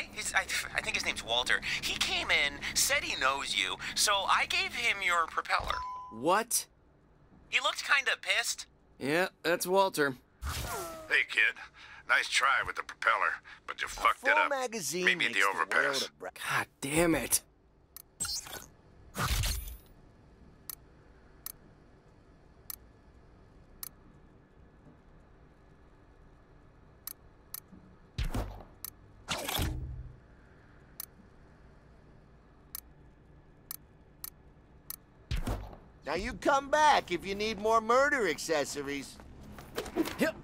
guy, his, I, I think his name's Walter, he came in, said he knows you, so I gave him your propeller. What? He looked kinda pissed. Yeah, that's Walter. Hey, kid. Nice try with the propeller, but you fucked it Full up. magazine Meet me at the the overpass. a God damn it. Now you come back if you need more murder accessories. Yep.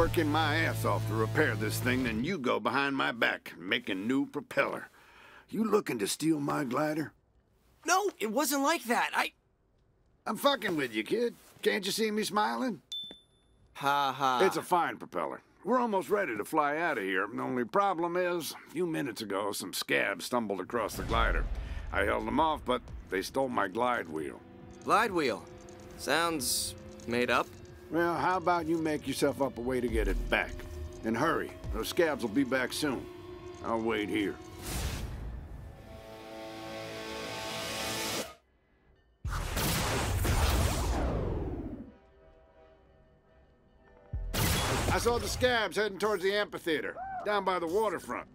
Working my ass off to repair this thing, and you go behind my back, making new propeller. You looking to steal my glider? No, it wasn't like that. I. I'm fucking with you, kid. Can't you see me smiling? Ha ha. It's a fine propeller. We're almost ready to fly out of here. The only problem is, a few minutes ago, some scabs stumbled across the glider. I held them off, but they stole my glide wheel. glide wheel. Sounds made up. Well, how about you make yourself up a way to get it back? And hurry. Those scabs will be back soon. I'll wait here. I saw the scabs heading towards the amphitheater, down by the waterfront.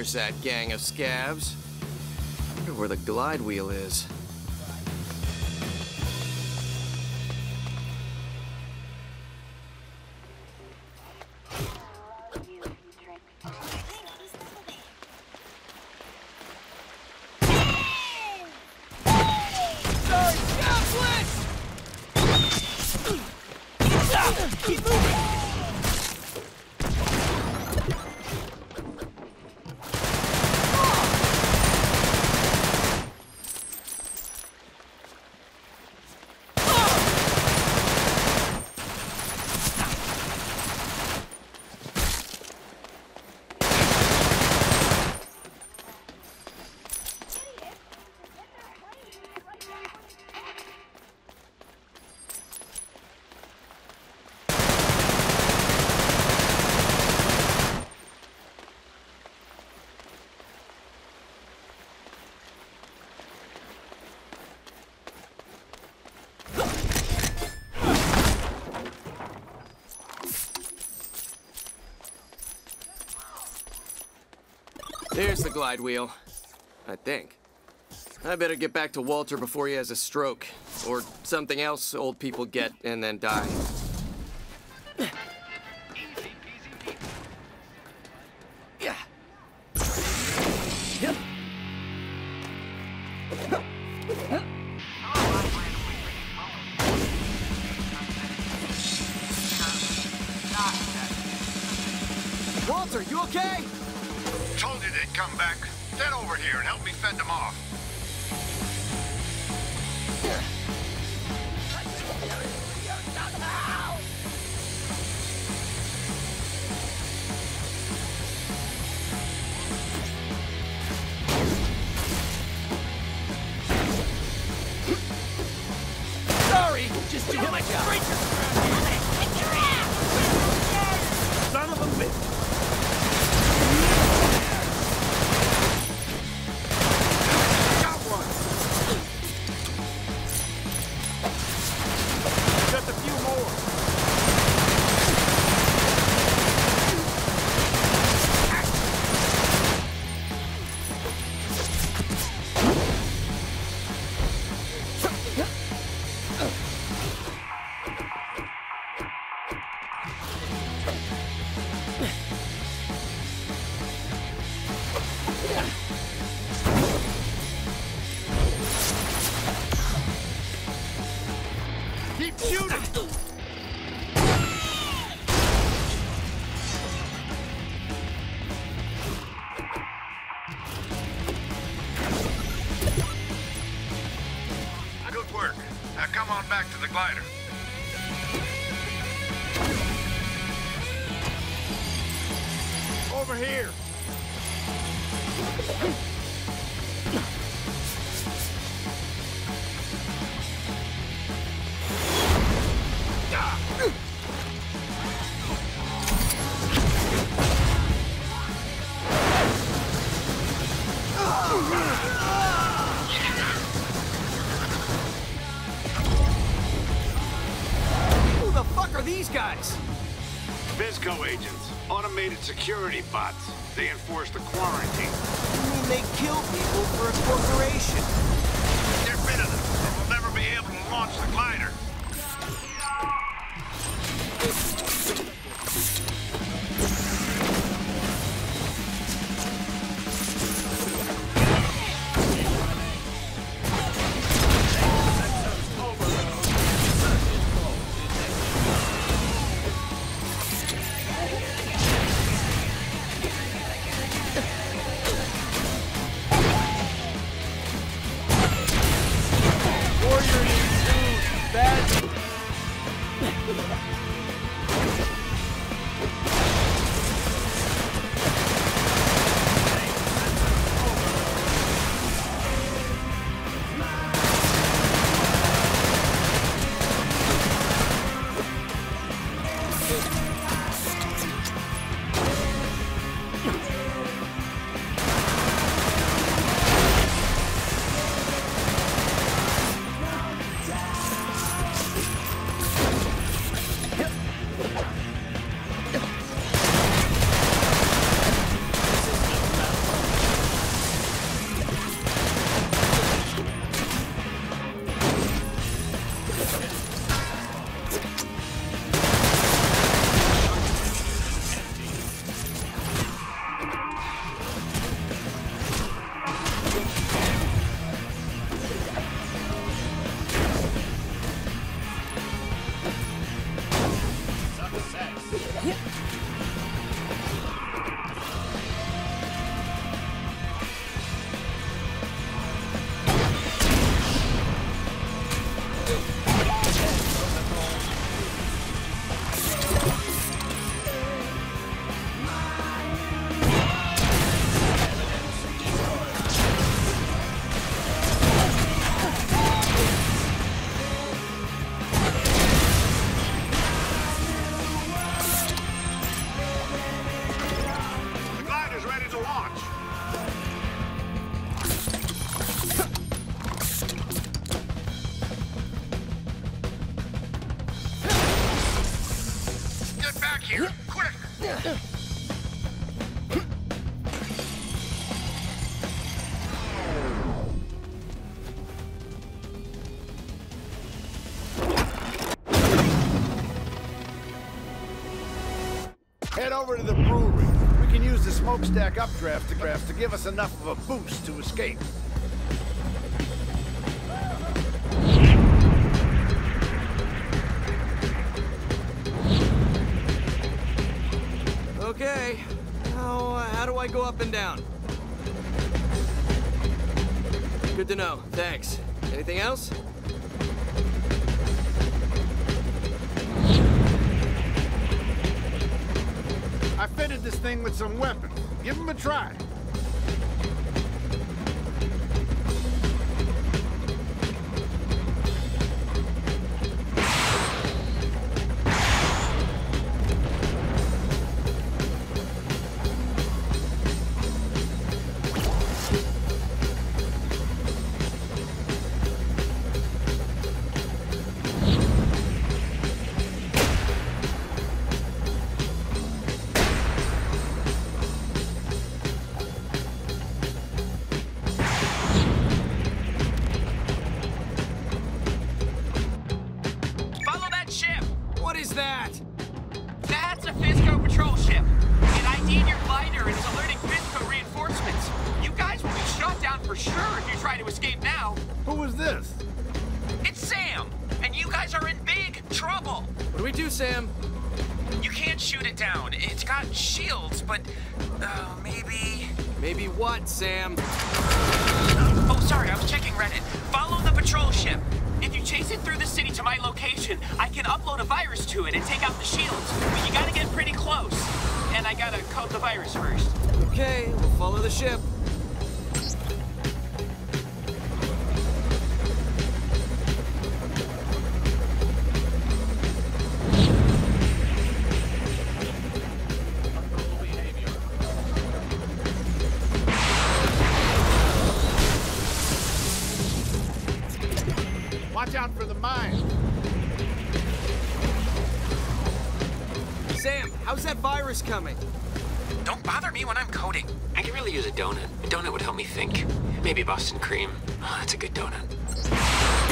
There's that gang of scabs. Wonder where the glide wheel is. There's the glide wheel. I think. I better get back to Walter before he has a stroke. Or something else old people get and then die. Over here. Enforce the quarantine. You mean they kill people for a corporation? Get rid of them, or we'll never be able to launch the glider. to launch. Smokestack updraft to, draft to give us enough of a boost to escape. Okay. Now, uh, how do I go up and down? Good to know. Thanks. Anything else? I fitted this thing with some weapons. Give them a try. Through the city to my location, I can upload a virus to it and take out the shields. But you gotta get pretty close. And I gotta code the virus first. Okay, we'll follow the ship. Would help me think. Maybe Boston cream. Oh, that's a good donut.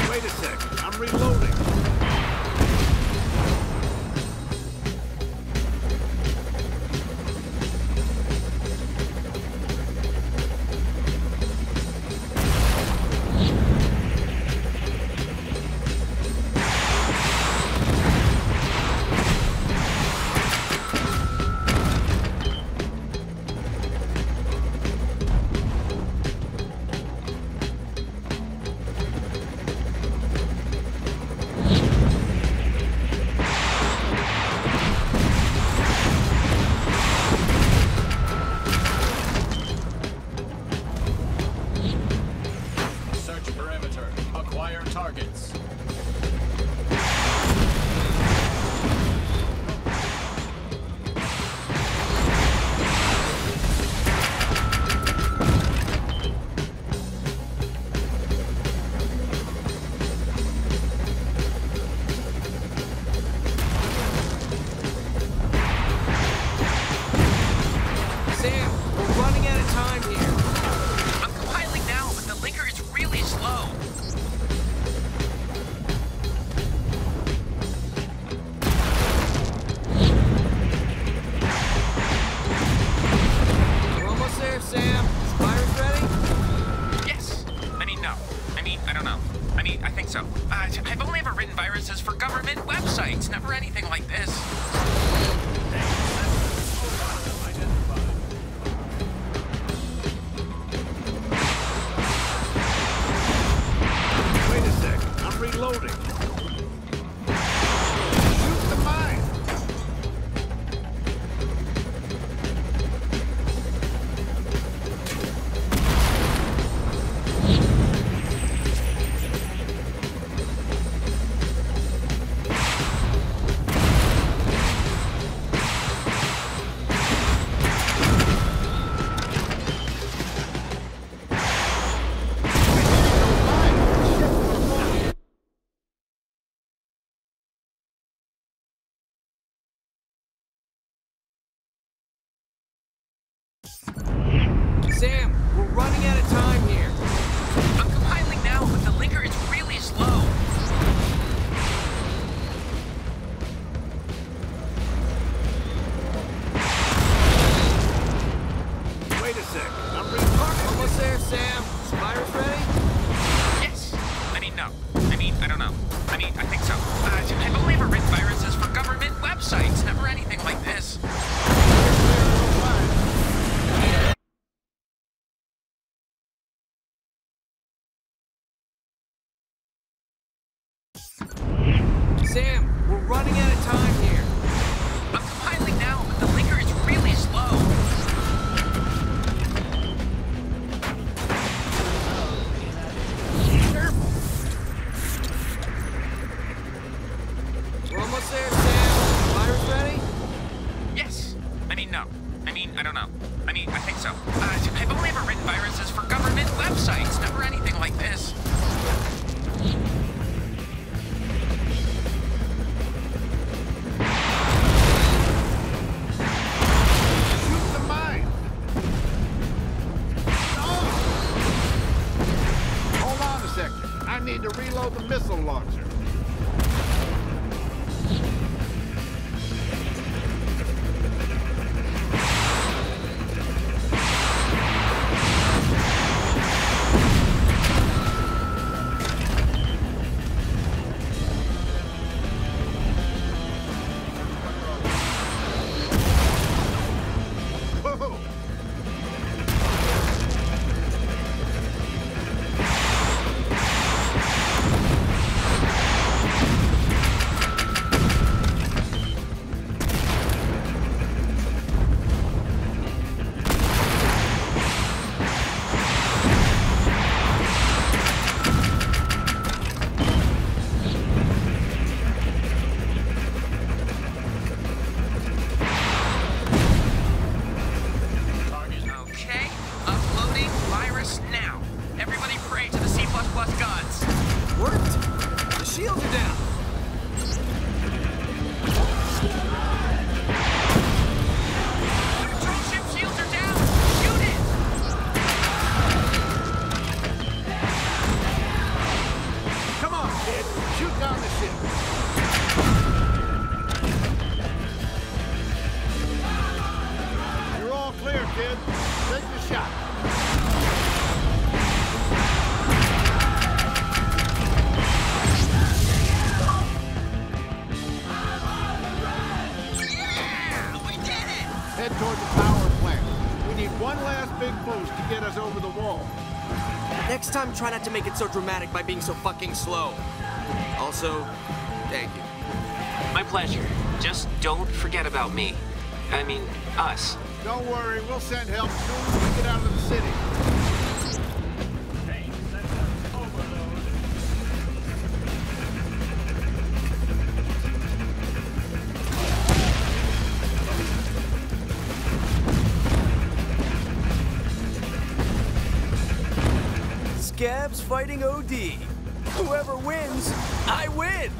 Wait a sec. I'm reloading. Sam, we're running out of time here. So. Uh, I've only ever written viruses for government websites, never anything like this. Make it so dramatic by being so fucking slow. Also, thank you. My pleasure. Just don't forget about me. I mean, us. Don't worry, we'll send help soon as we get out of the city. Fighting OD. Whoever wins, I win.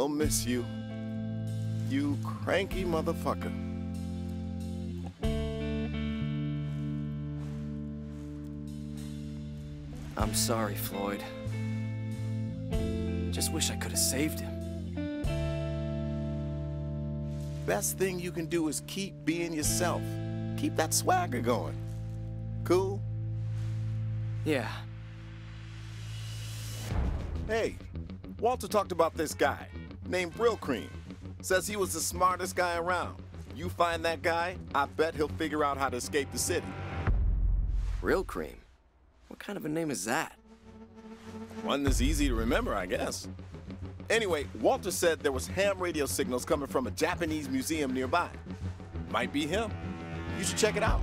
We'll miss you. You cranky motherfucker. I'm sorry, Floyd. Just wish I could have saved him. best thing you can do is keep being yourself. Keep that swagger going. Cool? Yeah. Hey, Walter talked about this guy named Brill Cream. Says he was the smartest guy around. You find that guy, I bet he'll figure out how to escape the city. Real cream. What kind of a name is that? One that's easy to remember, I guess. Anyway, Walter said there was ham radio signals coming from a Japanese museum nearby. Might be him. You should check it out.